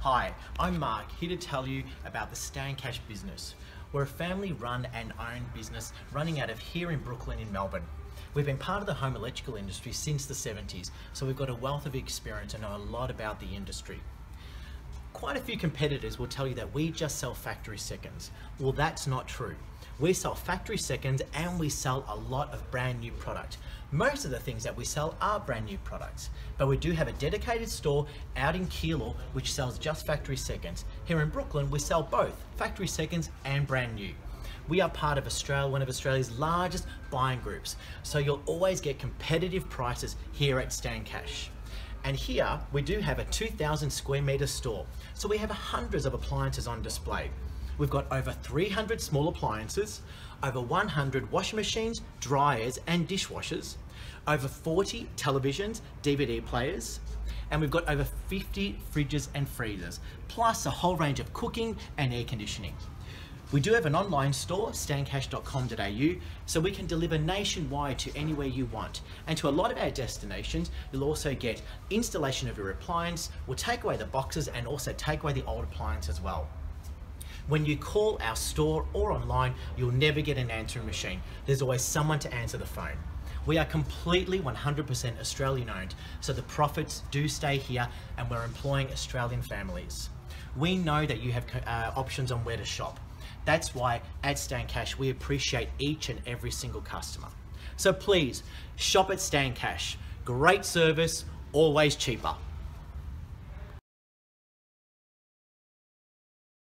Hi, I'm Mark, here to tell you about the Stan Cash business. We're a family run and owned business running out of here in Brooklyn in Melbourne. We've been part of the home electrical industry since the 70s, so we've got a wealth of experience and know a lot about the industry. Quite a few competitors will tell you that we just sell factory seconds. Well, that's not true. We sell factory seconds and we sell a lot of brand new product. Most of the things that we sell are brand new products, but we do have a dedicated store out in Keilor which sells just factory seconds. Here in Brooklyn, we sell both factory seconds and brand new. We are part of Australia, one of Australia's largest buying groups, so you'll always get competitive prices here at Stan Cash. And here we do have a 2,000 square meter store. So we have hundreds of appliances on display. We've got over 300 small appliances, over 100 washing machines, dryers and dishwashers, over 40 televisions, DVD players, and we've got over 50 fridges and freezers, plus a whole range of cooking and air conditioning. We do have an online store, stancash.com.au, so we can deliver nationwide to anywhere you want. And to a lot of our destinations, you'll also get installation of your appliance, we'll take away the boxes and also take away the old appliance as well. When you call our store or online, you'll never get an answering machine. There's always someone to answer the phone. We are completely 100% Australian owned, so the profits do stay here and we're employing Australian families. We know that you have uh, options on where to shop. That's why at Stan Cash, we appreciate each and every single customer. So please, shop at Stan Cash. Great service, always cheaper.